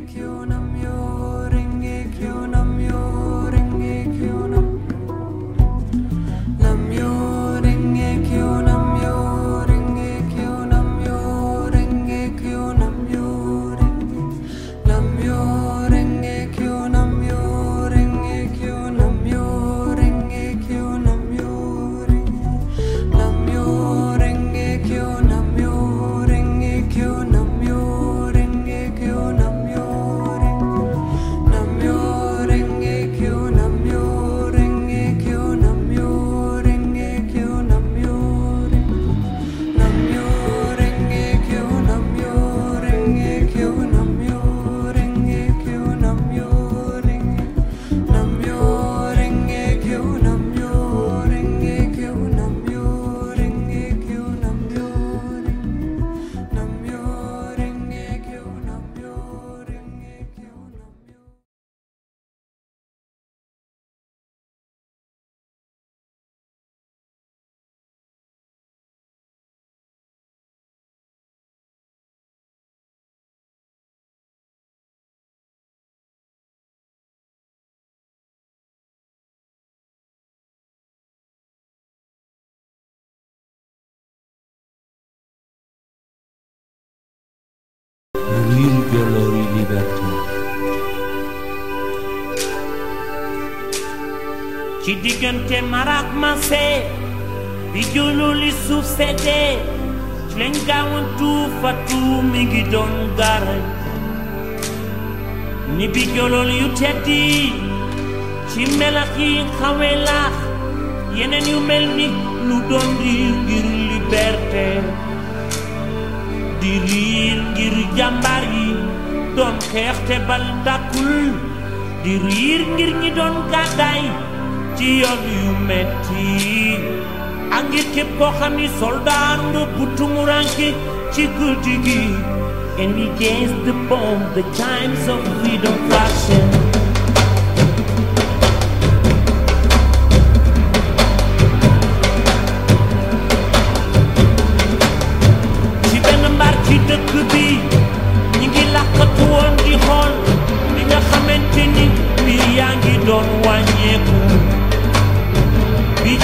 make you numb your Silvio Lori Liberté ci diggante marak masé bi jullu li suuf seddee ci lañ gaawantu fatu mi ngi doon gaare ni bi jolool yu teddi ci melax yi yeneen e yu mel ni lu doon di ngir liberté di riir ngir jàmbaar yi doon te bal tàkkul di riir ngir ñi doon gàddaay ci yoon yu metti ak ngir képp koo xam ni soldaar nga ci guddi gi and against the bomb the times of freedom flashing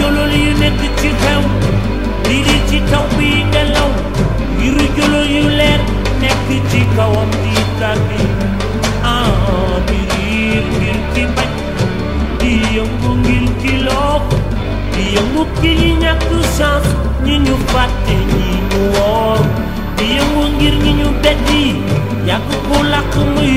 yolo li yu nekk ci xew li li ci taw bi ngelaw yiru jolo yu leer nekk ci kawam di tàbbi ah birir ngir ki bañ di yëngu ngir ki loof di yëngu ki ñi ñàkk chance ñi ñu fàtte ñi ñu woor di yëngu ngir ñi ñu beddi yàgg ko làkk muy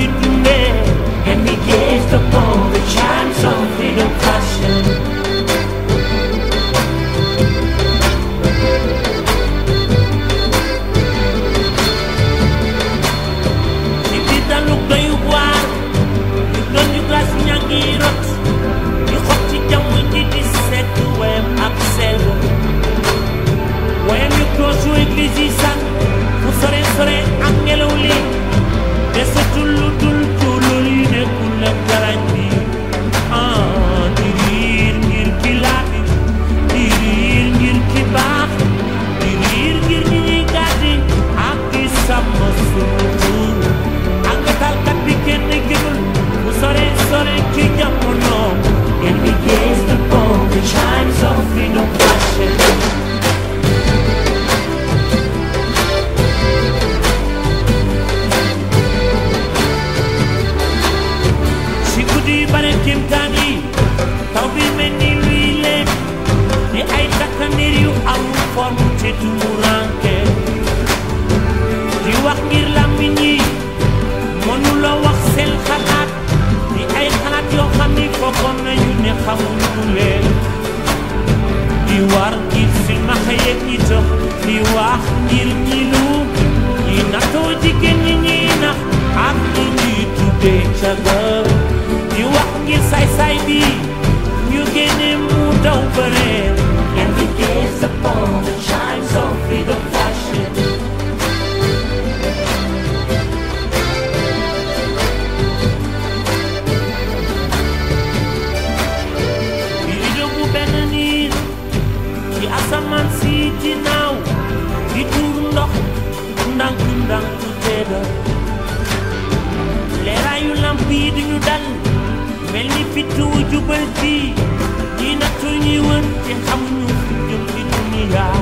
begins You wangi sai sai di You gene mudau beren And he gives a bone ñoom fii duñu dal mel ni fitt wu jubal fii ñi nattu ñi wër te xamuñu jëm di duniyaa